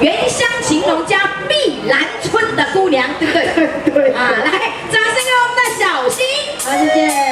原乡情农家碧兰村的姑娘，对不对？对。啊，来，掌声给我们的小新。好，谢谢。